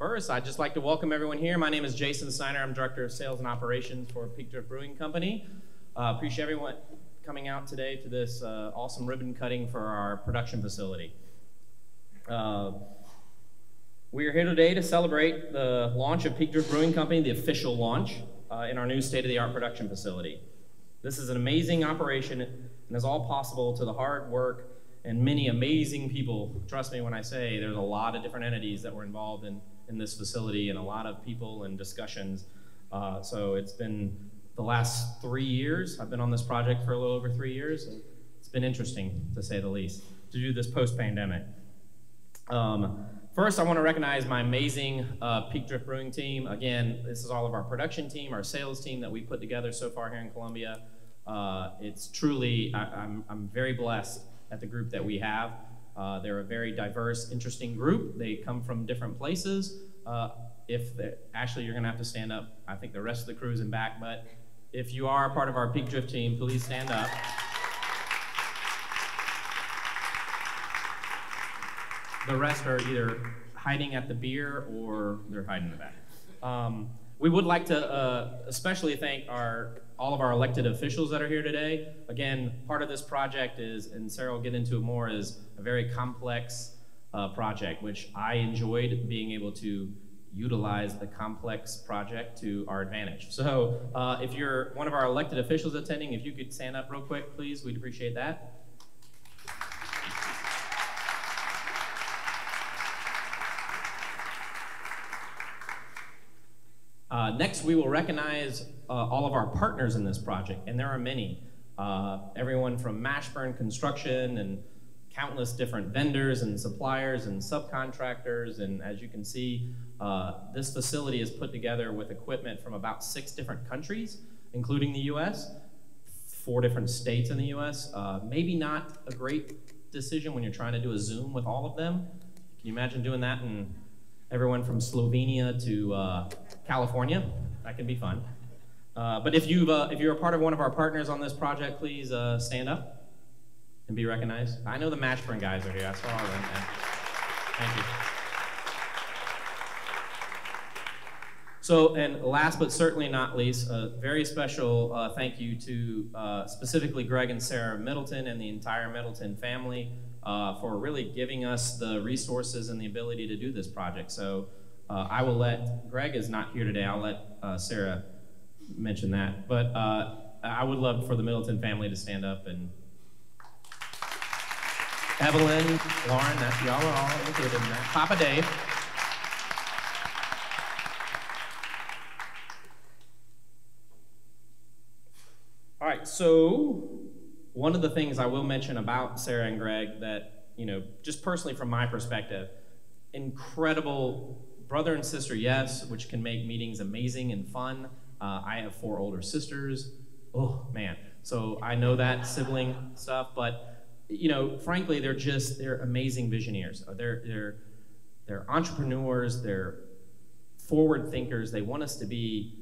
First, I'd just like to welcome everyone here. My name is Jason Steiner. I'm Director of Sales and Operations for Peak Drift Brewing Company. Uh, appreciate everyone coming out today to this uh, awesome ribbon cutting for our production facility. Uh, we are here today to celebrate the launch of Peak Drift Brewing Company, the official launch uh, in our new state-of-the-art production facility. This is an amazing operation and is all possible to the hard work and many amazing people. Trust me when I say there's a lot of different entities that were involved in in this facility and a lot of people and discussions. Uh, so it's been the last three years. I've been on this project for a little over three years. It's been interesting, to say the least, to do this post-pandemic. Um, first, I want to recognize my amazing uh, Peak Drift Brewing team. Again, this is all of our production team, our sales team that we put together so far here in Columbia. Uh, it's truly, I, I'm, I'm very blessed at the group that we have. Uh, they're a very diverse, interesting group. They come from different places. Uh, if actually you're going to have to stand up, I think the rest of the crew is in back, but if you are part of our Peak Drift team, please stand up. The rest are either hiding at the beer or they're hiding in the back. Um, we would like to uh, especially thank our all of our elected officials that are here today. Again, part of this project is, and Sarah will get into it more, is a very complex uh, project, which I enjoyed being able to utilize the complex project to our advantage. So uh, if you're one of our elected officials attending, if you could stand up real quick, please, we'd appreciate that. Uh, next, we will recognize uh, all of our partners in this project, and there are many. Uh, everyone from Mashburn Construction and countless different vendors and suppliers and subcontractors, and as you can see, uh, this facility is put together with equipment from about six different countries, including the US, four different states in the US. Uh, maybe not a great decision when you're trying to do a Zoom with all of them. Can you imagine doing that in everyone from Slovenia to uh, California. That can be fun. Uh, but if, you've, uh, if you're a part of one of our partners on this project, please uh, stand up and be recognized. I know the Mashburn guys are here. I saw them. Thank you. So, and last but certainly not least, a very special uh, thank you to uh, specifically Greg and Sarah Middleton and the entire Middleton family uh, for really giving us the resources and the ability to do this project. So uh, I will let, Greg is not here today, I'll let uh, Sarah mention that. But uh, I would love for the Middleton family to stand up and Evelyn, Lauren, that's y'all are all included in that. Papa Dave. All right, so one of the things I will mention about Sarah and Greg that, you know, just personally from my perspective, incredible brother and sister, yes, which can make meetings amazing and fun. Uh, I have four older sisters. Oh, man. So I know that sibling stuff, but, you know, frankly, they're just, they're amazing visionaries. Uh, they're, they're, they're entrepreneurs, they're forward thinkers. They want us to be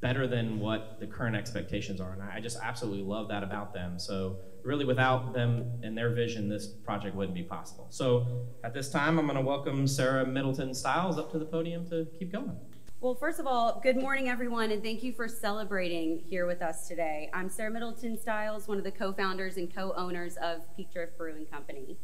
better than what the current expectations are. And I just absolutely love that about them. So really without them and their vision, this project wouldn't be possible. So at this time, I'm gonna welcome Sarah Middleton Stiles up to the podium to keep going. Well, first of all, good morning, everyone, and thank you for celebrating here with us today. I'm Sarah Middleton Stiles, one of the co-founders and co-owners of Peak Drift Brewing Company.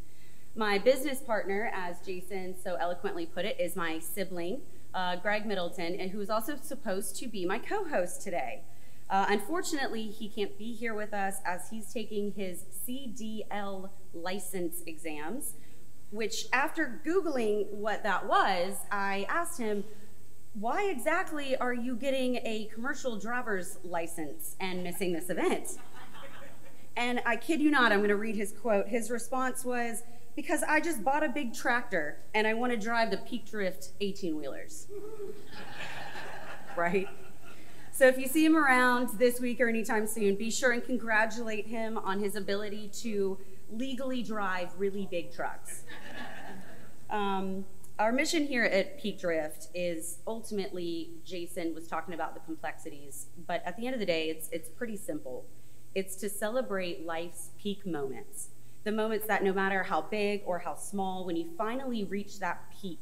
My business partner, as Jason so eloquently put it, is my sibling, uh, Greg Middleton, and who is also supposed to be my co-host today. Uh, unfortunately, he can't be here with us as he's taking his CDL license exams, which after Googling what that was, I asked him, why exactly are you getting a commercial driver's license and missing this event? And I kid you not, I'm gonna read his quote. His response was, because I just bought a big tractor and I want to drive the Peak Drift 18 wheelers. right? So if you see him around this week or anytime soon, be sure and congratulate him on his ability to legally drive really big trucks. Um, our mission here at Peak Drift is ultimately, Jason was talking about the complexities, but at the end of the day, it's, it's pretty simple. It's to celebrate life's peak moments the moments that no matter how big or how small, when you finally reach that peak,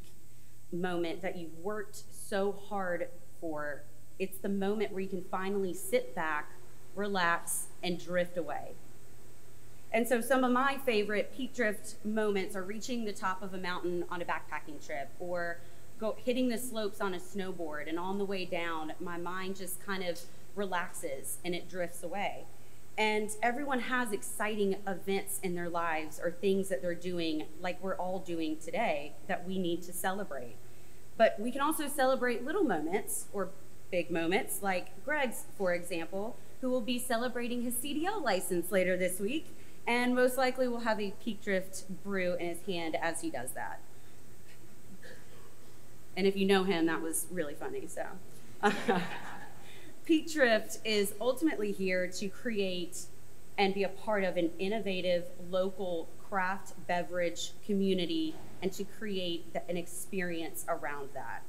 moment that you've worked so hard for. It's the moment where you can finally sit back, relax, and drift away. And so some of my favorite peak drift moments are reaching the top of a mountain on a backpacking trip or go hitting the slopes on a snowboard and on the way down my mind just kind of relaxes and it drifts away. And everyone has exciting events in their lives or things that they're doing like we're all doing today that we need to celebrate. But we can also celebrate little moments or big moments like Greg's, for example, who will be celebrating his CDL license later this week and most likely will have a Peak Drift brew in his hand as he does that. And if you know him, that was really funny. So, Peak Drift is ultimately here to create and be a part of an innovative local craft beverage community and to create an experience around that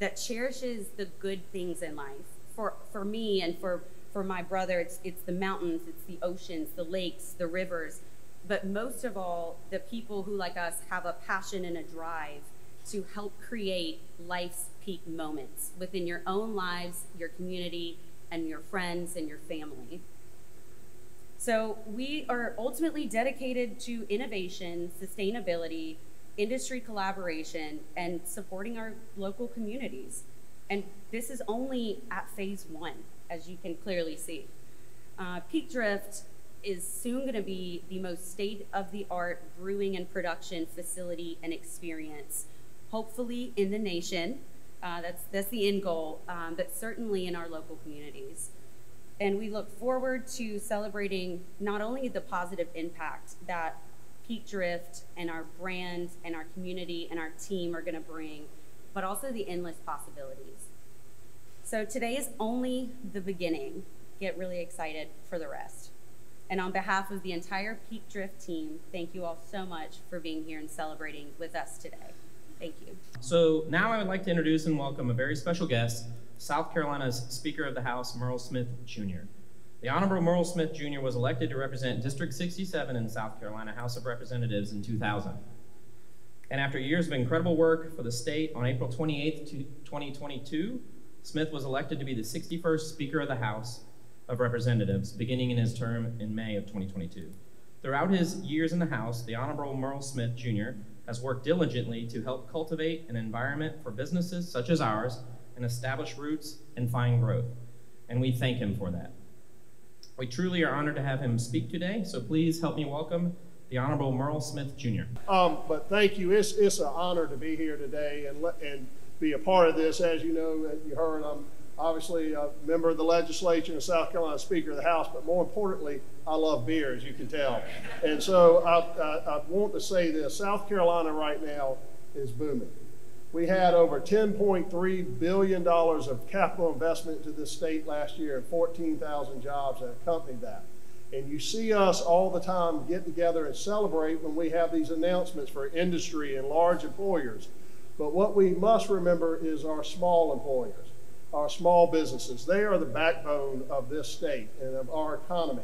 that cherishes the good things in life. For, for me and for for my brother, it's, it's the mountains, it's the oceans, the lakes, the rivers, but most of all, the people who, like us, have a passion and a drive to help create life's peak moments within your own lives, your community, and your friends and your family. So, we are ultimately dedicated to innovation, sustainability, industry collaboration, and supporting our local communities. And this is only at phase one as you can clearly see. Uh, Peak Drift is soon going to be the most state-of-the-art brewing and production facility and experience, hopefully in the nation. Uh, that's, that's the end goal, um, but certainly in our local communities. And we look forward to celebrating not only the positive impact that Peak Drift and our brand and our community and our team are going to bring, but also the endless possibilities. So today is only the beginning. Get really excited for the rest. And on behalf of the entire Peak Drift team, thank you all so much for being here and celebrating with us today. Thank you. So now I would like to introduce and welcome a very special guest, South Carolina's Speaker of the House, Murrell Smith Jr. The Honorable Murrell Smith Jr. was elected to represent District 67 in South Carolina House of Representatives in 2000. And after years of incredible work for the state, on April 28, 2022, Smith was elected to be the 61st Speaker of the House of Representatives, beginning in his term in May of 2022. Throughout his years in the House, the Honorable Merle Smith Jr. has worked diligently to help cultivate an environment for businesses such as ours and establish roots and find growth. And we thank him for that. We truly are honored to have him speak today, so please help me welcome the Honorable Murrell Smith Jr. Um, but thank you. It's, it's an honor to be here today and, and be a part of this. As you know, you heard, I'm obviously a member of the legislature and South Carolina Speaker of the House, but more importantly, I love beer, as you can tell. And so I, I, I want to say this South Carolina right now is booming. We had over $10.3 billion of capital investment into this state last year and 14,000 jobs that accompanied that. And you see us all the time get together and celebrate when we have these announcements for industry and large employers. But what we must remember is our small employers, our small businesses. They are the backbone of this state and of our economy.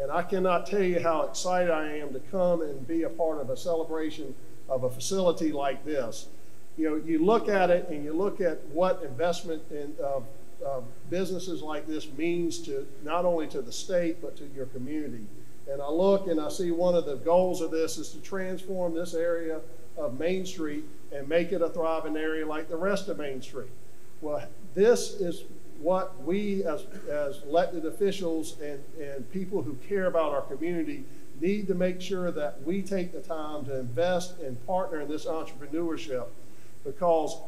And I cannot tell you how excited I am to come and be a part of a celebration of a facility like this. You know, you look at it and you look at what investment in uh, uh, businesses like this means to not only to the state but to your community. And I look and I see one of the goals of this is to transform this area of Main Street and make it a thriving area like the rest of Main Street. Well, this is what we as, as elected officials and, and people who care about our community need to make sure that we take the time to invest and partner in this entrepreneurship because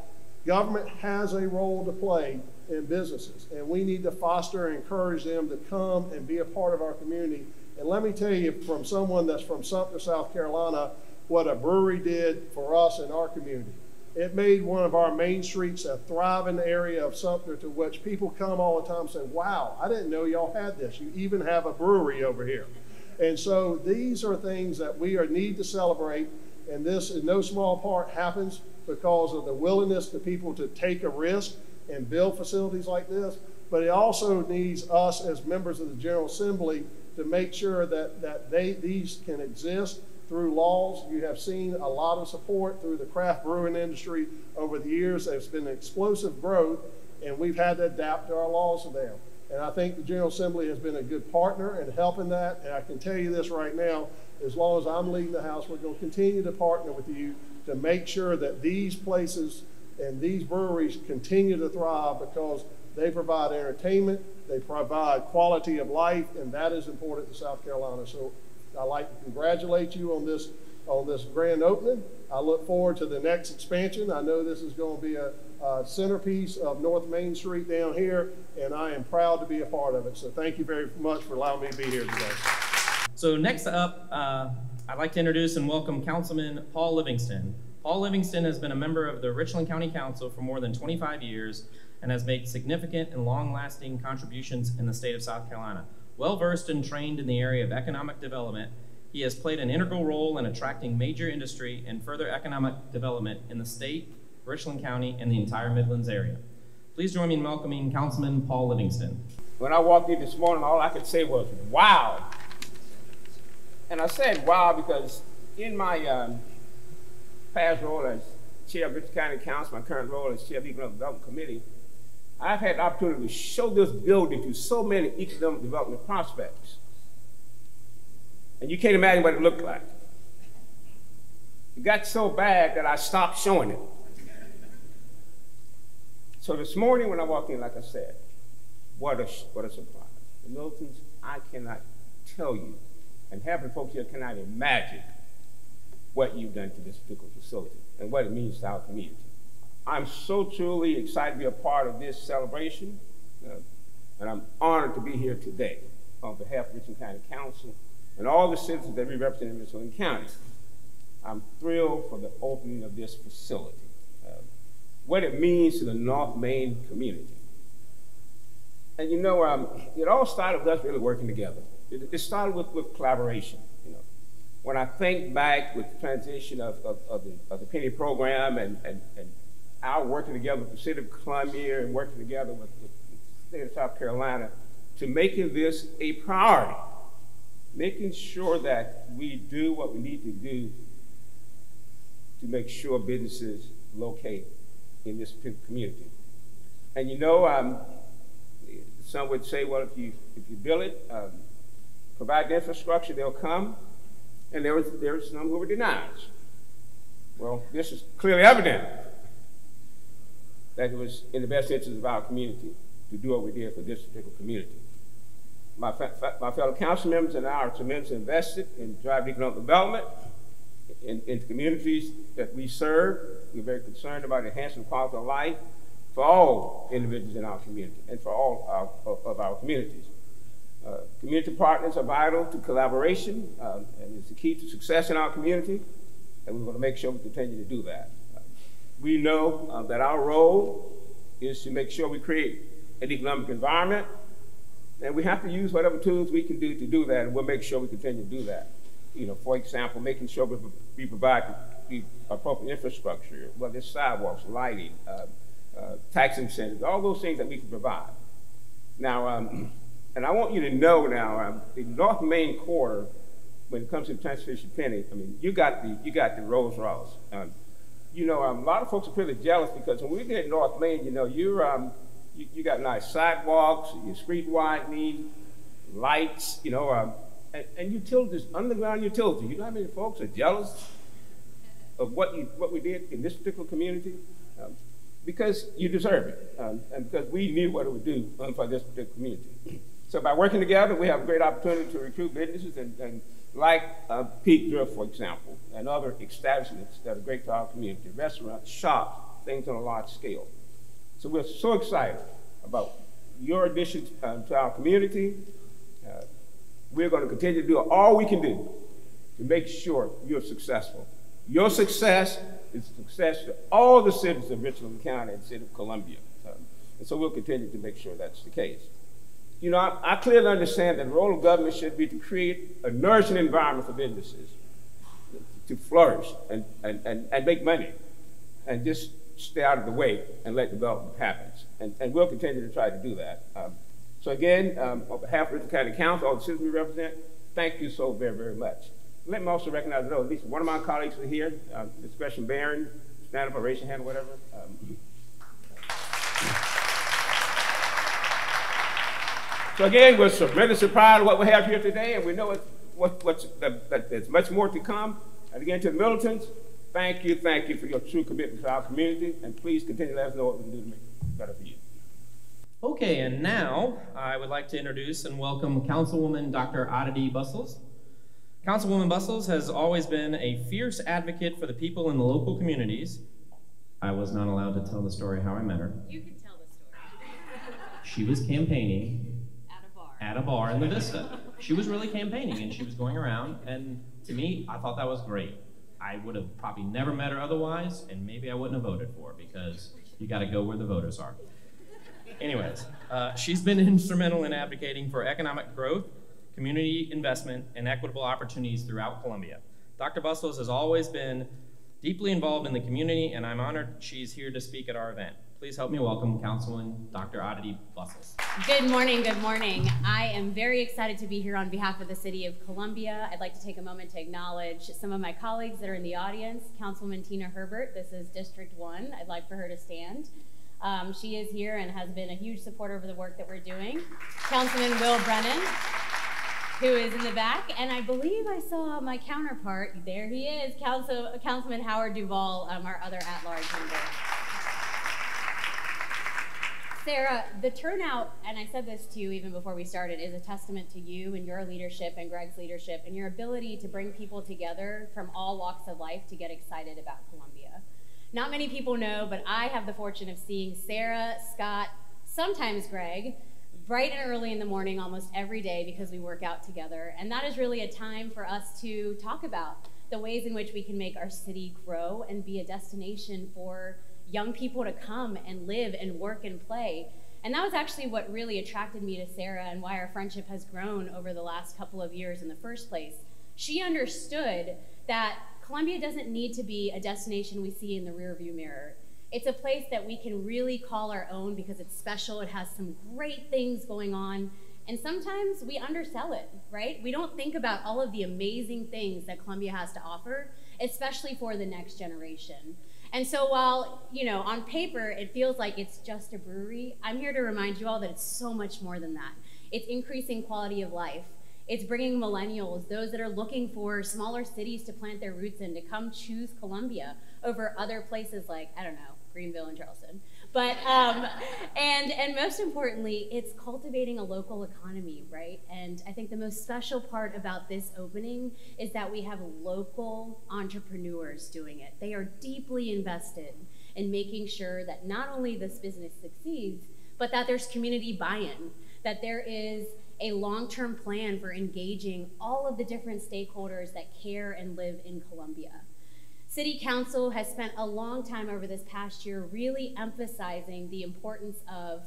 government has a role to play in businesses and we need to foster and encourage them to come and be a part of our community. And let me tell you from someone that's from Sumter, South Carolina, what a brewery did for us in our community. It made one of our main streets a thriving area of Sumter to which people come all the time saying, wow, I didn't know y'all had this. You even have a brewery over here. And so these are things that we are, need to celebrate. And this, in no small part, happens because of the willingness of people to take a risk and build facilities like this. But it also needs us as members of the General Assembly to make sure that, that they, these can exist through laws. You have seen a lot of support through the craft brewing industry over the years. There's been explosive growth, and we've had to adapt to our laws to them. And I think the General Assembly has been a good partner in helping that. And I can tell you this right now, as long as I'm leading the House, we're going to continue to partner with you to make sure that these places and these breweries continue to thrive because they provide entertainment, they provide quality of life, and that is important to South Carolina. So I'd like to congratulate you on this on this grand opening. I look forward to the next expansion. I know this is going to be a, a centerpiece of North Main Street down here, and I am proud to be a part of it. So thank you very much for allowing me to be here today. So next up, uh, I'd like to introduce and welcome Councilman Paul Livingston. Paul Livingston has been a member of the Richland County Council for more than 25 years and has made significant and long-lasting contributions in the state of South Carolina. Well versed and trained in the area of economic development, he has played an integral role in attracting major industry and further economic development in the state, Richland County, and the entire Midlands area. Please join me in welcoming Councilman Paul Livingston. When I walked in this morning, all I could say was, wow. And I said wow because in my um, past role as chair of Richland County Council, my current role as chair of Economic Development Committee, I've had the opportunity to show this building to so many economic development prospects. And you can't imagine what it looked like. It got so bad that I stopped showing it. So this morning when I walked in, like I said, what a, what a surprise. The Miltons, I cannot tell you, and half the folks here cannot imagine what you've done to this particular facility and what it means to our community. I'm so truly excited to be a part of this celebration, uh, and I'm honored to be here today on behalf of Richland County Council and all the citizens that we represent in Richland County. I'm thrilled for the opening of this facility, uh, what it means to the North Main community. And you know, um, it all started with us really working together. It, it started with, with collaboration. You know, when I think back with the transition of, of, of, the, of the Penny program and, and, and our working together with the city of Columbia and working together with, the state of South Carolina to making this a priority, making sure that we do what we need to do to make sure businesses locate in this community. And you know, um, some would say, well, if you if you build it, um, provide the infrastructure, they'll come. And there was there was some who were denied. Well, this is clearly evident that it was in the best interest of our community to do what we did for this particular community. My, my fellow council members and I are tremendously invested in driving economic development in, in communities that we serve. We're very concerned about enhancing quality of life for all individuals in our community and for all our, of, of, our communities. Uh, community partners are vital to collaboration um, and it's the key to success in our community, and we want to make sure we continue to do that we know uh, that our role is to make sure we create an economic environment, and we have to use whatever tools we can do to do that, and we'll make sure we continue to do that. You know, for example, making sure we, we provide the appropriate infrastructure, whether it's sidewalks, lighting, uh, uh, tax incentives, all those things that we can provide. Now, um, and I want you to know now, um, the North Main corridor, when it comes to transportation penny, I mean, you got the you got the Rolls Royce. Um, you know, um, a lot of folks are pretty jealous because when we did North Main, you know, you're, um, you, you, got nice sidewalks, your street widening, lights, you know, um, and, and, utilities, underground utilities. You know how many folks are jealous of what, you, what we did in this particular community? Um, because you deserve it, um, and because we knew what it would do for this particular community. So by working together, we have a great opportunity to recruit businesses and, and like uh, Peak Drift, for example, and other establishments that are great to our community, restaurants, shops, things on a large scale. So we're so excited about your addition uh, to our community. Uh, we're going to continue to do all we can do to make sure you're successful. Your success is success to all the citizens of Richland County and city of Columbia. Um, and so we'll continue to make sure that's the case. You know, I, I, clearly understand that the role of government should be to create a nourishing environment for businesses to flourish and, and, and, and make money and just stay out of the way and let development happen. And, and we'll continue to try to do that. Um, so again, um, on behalf of the County Council, all the citizens we represent, thank you so very, very much. Let me also recognize, though, at least one of my colleagues are here, uh, Ms. Gretchen Barron, stand up or raise your hand or whatever. Um, So again, we're tremendously proud of what we have here today, and we know it's, what, what's, that, that there's much more to come. And again, to the Middletons, thank you, thank you for your true commitment to our community, and please continue to let us know what we can do to make it better for you. Okay, and now I would like to introduce and welcome Councilwoman Dr. Aditi Bussells. Councilwoman Bussells has always been a fierce advocate for the people in the local communities. I was not allowed to tell the story how I met her. You can tell the story She was campaigning at a bar. in the Vista. She was really campaigning and she was going around, and to me, I thought that was great. I would have probably never met her otherwise, and maybe I wouldn't have voted for her because you got to go where the voters are. Anyways, uh, she's been instrumental in advocating for economic growth, community investment, and equitable opportunities throughout Columbia. Dr. Bussells has always been deeply involved in the community, and I'm honored she's here to speak at our event. Please help me welcome Councilwoman Dr. Aditi Bussells. Good morning, good morning. I am very excited to be here on behalf of the City of Columbia. I'd like to take a moment to acknowledge some of my colleagues that are in the audience. Councilwoman Tina Herbert, this is District 1. I'd like for her to stand. Um, she is here and has been a huge supporter of the work that we're doing. Councilman Will Brennan, who is in the back, and I believe I saw my counterpart. There he is, Council, Councilman Howard Duvall, um, our other at-large member. Sarah, the turnout, and I said this to you even before we started, is a testament to you and your leadership and Greg's leadership and your ability to bring people together from all walks of life to get excited about Columbia. Not many people know, but I have the fortune of seeing Sarah, Scott, sometimes Greg, bright and early in the morning almost every day because we work out together. And that is really a time for us to talk about the ways in which we can make our city grow and be a destination for young people to come and live and work and play. And that was actually what really attracted me to Sarah and why our friendship has grown over the last couple of years in the first place. She understood that Columbia doesn't need to be a destination we see in the rearview mirror. It's a place that we can really call our own because it's special. It has some great things going on. And sometimes we undersell it, right? We don't think about all of the amazing things that Columbia has to offer, especially for the next generation. And so while, you know, on paper it feels like it's just a brewery, I'm here to remind you all that it's so much more than that. It's increasing quality of life. It's bringing millennials, those that are looking for smaller cities to plant their roots in, to come choose Columbia over other places like, I don't know, Greenville and Charleston. But, um, and, and most importantly, it's cultivating a local economy, right? And I think the most special part about this opening is that we have local entrepreneurs doing it. They are deeply invested in making sure that not only this business succeeds, but that there's community buy-in, that there is a long-term plan for engaging all of the different stakeholders that care and live in Columbia. City Council has spent a long time over this past year really emphasizing the importance of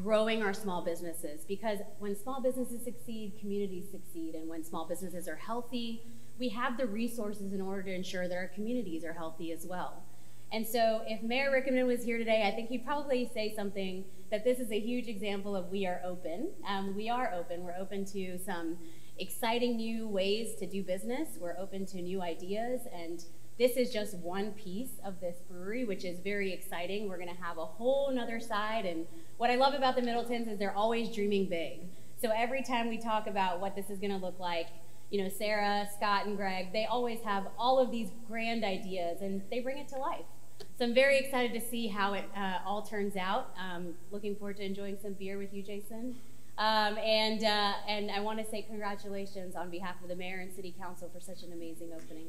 growing our small businesses because when small businesses succeed, communities succeed. And when small businesses are healthy, we have the resources in order to ensure that our communities are healthy as well. And so if Mayor Rickenmann was here today, I think he'd probably say something that this is a huge example of we are open. Um, we are open. We're open to some exciting new ways to do business. We're open to new ideas and this is just one piece of this brewery, which is very exciting. We're gonna have a whole nother side. And what I love about the Middletons is they're always dreaming big. So every time we talk about what this is gonna look like, you know, Sarah, Scott, and Greg, they always have all of these grand ideas and they bring it to life. So I'm very excited to see how it uh, all turns out. Um, looking forward to enjoying some beer with you, Jason. Um, and, uh, and I want to say congratulations on behalf of the mayor and city council for such an amazing opening.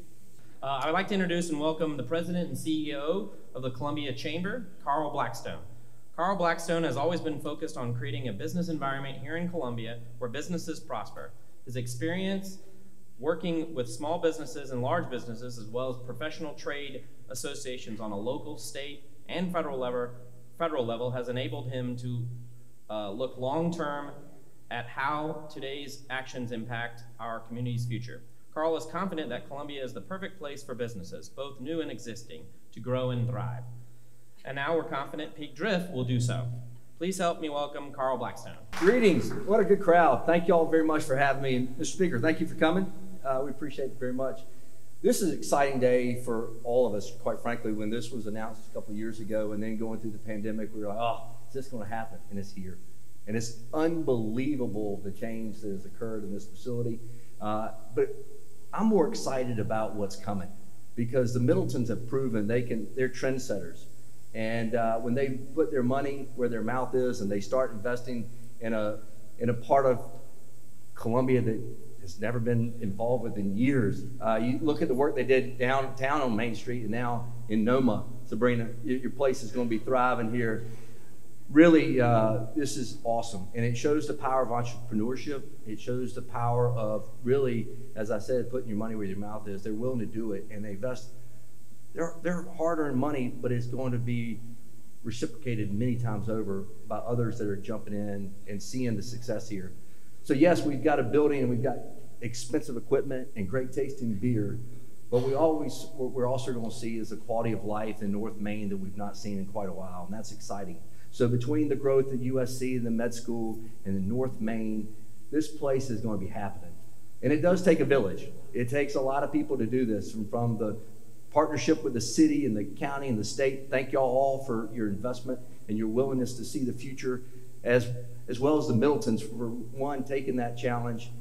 Uh, I would like to introduce and welcome the president and CEO of the Columbia Chamber, Carl Blackstone. Carl Blackstone has always been focused on creating a business environment here in Columbia where businesses prosper. His experience working with small businesses and large businesses, as well as professional trade associations on a local, state, and federal level, federal level has enabled him to uh, look long term at how today's actions impact our community's future. Carl is confident that Columbia is the perfect place for businesses, both new and existing, to grow and thrive. And now we're confident Peak Drift will do so. Please help me welcome Carl Blackstone. Greetings. What a good crowd. Thank you all very much for having me. And Mr. Speaker, thank you for coming. Uh, we appreciate it very much. This is an exciting day for all of us, quite frankly. When this was announced a couple years ago and then going through the pandemic, we were like, oh, is this going to happen? And it's here. And it's unbelievable the change that has occurred in this facility. Uh, but I'm more excited about what's coming because the Middletons have proven they can, they're trendsetters. And uh, when they put their money where their mouth is and they start investing in a, in a part of Columbia that has never been involved with in years. Uh, you look at the work they did downtown on Main Street and now in Noma, Sabrina, your place is going to be thriving here. Really, uh, this is awesome. And it shows the power of entrepreneurship. It shows the power of really, as I said, putting your money where your mouth is. They're willing to do it and they invest. They're, they're hard earned money, but it's going to be reciprocated many times over by others that are jumping in and seeing the success here. So, yes, we've got a building and we've got expensive equipment and great tasting beer, but we always, what we're also going to see is the quality of life in North Main that we've not seen in quite a while, and that's exciting. So, between the growth at USC and the med school and the North Main, this place is going to be happening. And it does take a village. It takes a lot of people to do this, from, from the partnership with the city and the county and the state. Thank y'all all for your investment and your willingness to see the future, as, as well as the Middletons for one, taking that challenge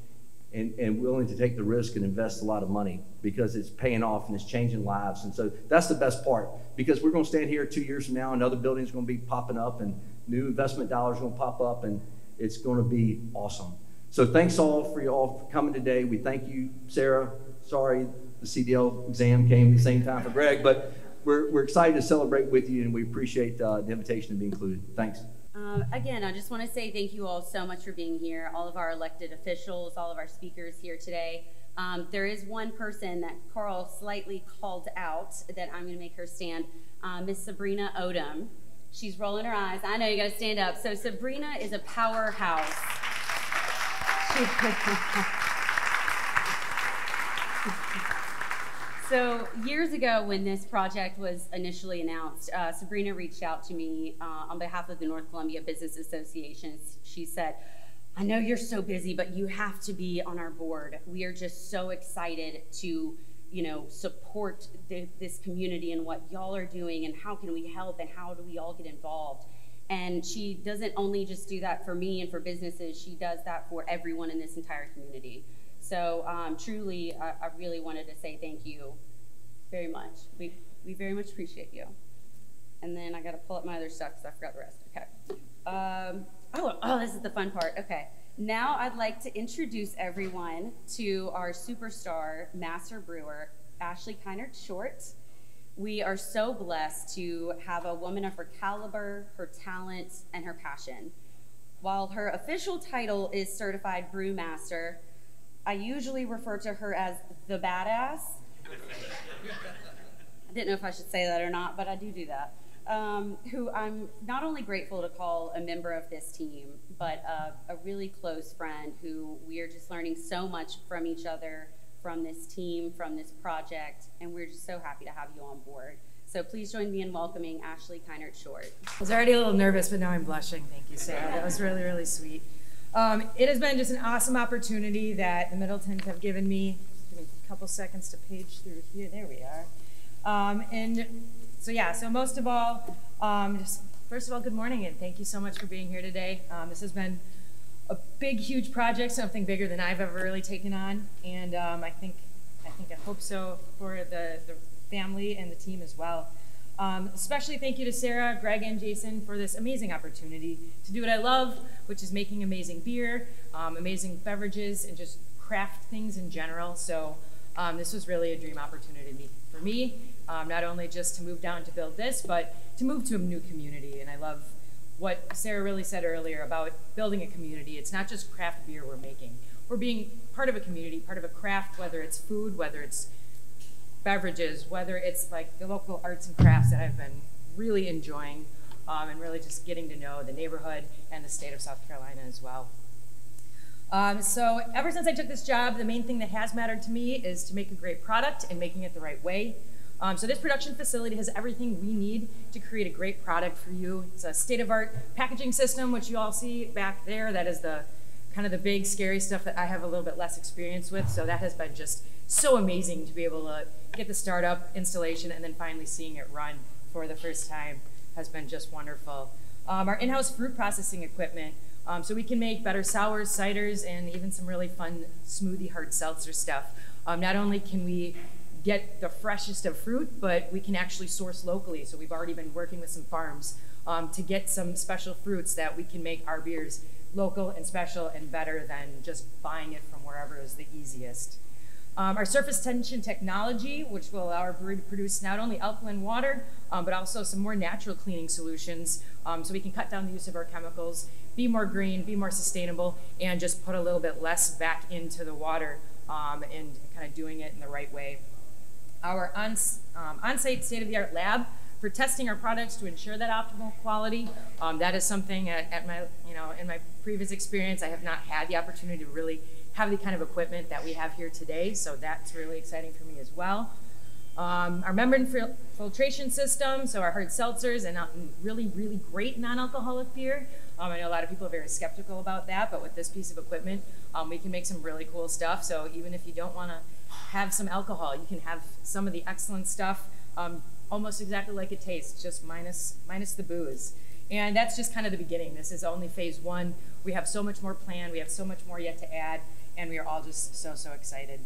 and, and willing to take the risk and invest a lot of money because it's paying off and it's changing lives. And so that's the best part because we're going to stand here two years from now and other buildings are going to be popping up and new investment dollars are going to pop up and it's going to be awesome. So thanks all for y'all for coming today. We thank you, Sarah. Sorry the CDL exam came at the same time for Greg, but we're, we're excited to celebrate with you and we appreciate uh, the invitation to be included. Thanks. Um, again, I just want to say thank you all so much for being here, all of our elected officials, all of our speakers here today. Um, there is one person that Carl slightly called out that I'm going to make her stand, uh, Miss Sabrina Odom. She's rolling her eyes. I know you got to stand up. So Sabrina is a powerhouse. So years ago, when this project was initially announced, uh, Sabrina reached out to me uh, on behalf of the North Columbia Business Association. She said, I know you're so busy, but you have to be on our board. We are just so excited to, you know, support the, this community and what y'all are doing and how can we help and how do we all get involved. And she doesn't only just do that for me and for businesses, she does that for everyone in this entire community. So um, truly, I, I, really wanted to say thank you very much. We, we very much appreciate you. And then I got to pull up my other stuff because I forgot the rest. Okay. Um, oh, oh, this is the fun part. Okay. Now I'd like to introduce everyone to our superstar master brewer, Ashley Keinert Short. We are so blessed to have a woman of her caliber, her talent, and her passion. While her official title is Certified Brewmaster, I usually refer to her as the badass. I didn't know if I should say that or not, but I do do that. Um, who I'm not only grateful to call a member of this team, but a, a really close friend who we are just learning so much from each other, from this team, from this project, and we're just so happy to have you on board. So please join me in welcoming Ashley Keinert Short. I was already a little nervous, but now I'm blushing. Thank you, Sarah. That was really, really sweet. Um, it has been just an awesome opportunity that the Middletons have given me. Give me a couple seconds to page through here. There we are. Um, and so yeah, so most of all, um, just first of all, good morning and thank you so much for being here today. Um, this has been a big, huge project, something bigger than I've ever really taken on, and um, I think, I think, I hope so for the, the family and the team as well. Um, especially thank you to Sarah, Greg, and Jason for this amazing opportunity to do what I love, which is making amazing beer, um, amazing beverages, and just craft things in general. So um, this was really a dream opportunity for me, um, not only just to move down to build this, but to move to a new community. And I love what Sarah really said earlier about building a community. It's not just craft beer we're making. We're being part of a community, part of a craft, whether it's food, whether it's beverages, whether it's like the local arts and crafts that I've been really enjoying um, and really just getting to know the neighborhood and the state of South Carolina as well. Um, so ever since I took this job, the main thing that has mattered to me is to make a great product and making it the right way. Um, so this production facility has everything we need to create a great product for you. It's a state-of-art packaging system, which you all see back there. That is the kind of the big scary stuff that I have a little bit less experience with. So that has been just so amazing to be able to get the startup installation and then finally seeing it run for the first time has been just wonderful. Um, our in-house fruit processing equipment, um, so we can make better sours, ciders, and even some really fun smoothie hard seltzer stuff. Um, not only can we get the freshest of fruit, but we can actually source locally. So we've already been working with some farms um, to get some special fruits that we can make our beers local and special and better than just buying it from wherever is the easiest. Um, our surface tension technology, which will allow our brewery to produce not only alkaline water, um, but also some more natural cleaning solutions um, so we can cut down the use of our chemicals, be more green, be more sustainable, and just put a little bit less back into the water um, and kind of doing it in the right way. Our on, um, on-site state-of-the-art lab for testing our products to ensure that optimal quality. Um, that is something at, at, my, you know, in my previous experience, I have not had the opportunity to really have the kind of equipment that we have here today. So that's really exciting for me as well. Um, our membrane fil filtration system, so our hard seltzers and uh, really, really great non-alcoholic beer. Um, I know a lot of people are very skeptical about that, but with this piece of equipment, um, we can make some really cool stuff. So even if you don't want to have some alcohol, you can have some of the excellent stuff um, almost exactly like it tastes, just minus, minus the booze. And that's just kind of the beginning. This is only phase one. We have so much more planned. We have so much more yet to add, and we are all just so, so excited.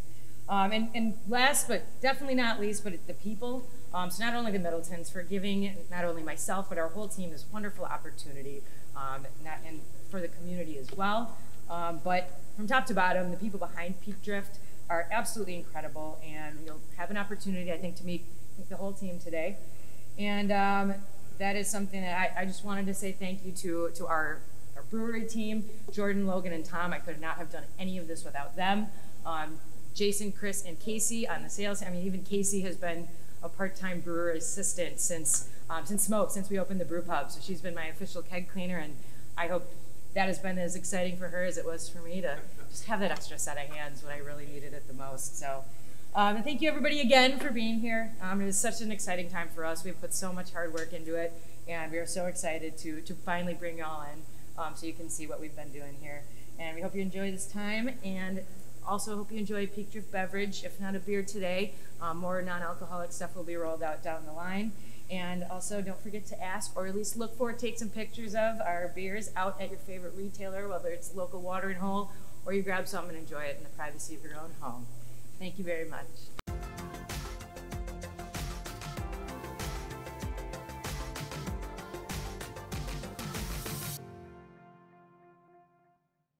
Um, and, and, last, but definitely not least, but the people. Um, so not only the Middletons for giving not only myself, but our whole team this wonderful opportunity, um, not, and for the community as well. Um, but from top to bottom, the people behind Peak Drift are absolutely incredible, and you'll have an opportunity, I think, to meet the whole team today. And um, that is something that I, I, just wanted to say thank you to, to our, our, brewery team, Jordan, Logan, and Tom. I could not have done any of this without them. Um, Jason, Chris, and Casey on the sales. I mean, even Casey has been a part-time brewer assistant since um, since Smoke, since we opened the brew pub. So she's been my official keg cleaner, and I hope that has been as exciting for her as it was for me to just have that extra set of hands when I really needed it the most. So um, and thank you everybody again for being here. Um, it was such an exciting time for us. We've put so much hard work into it, and we are so excited to, to finally bring you all in um, so you can see what we've been doing here. And we hope you enjoy this time, and also hope you enjoy a Peak Drift Beverage, if not a beer today. Um, more non-alcoholic stuff will be rolled out down the line. And also, don't forget to ask, or at least look for, take some pictures of our beers out at your favorite retailer, whether it's local watering hole, or you grab some and enjoy it in the privacy of your own home. Thank you very much.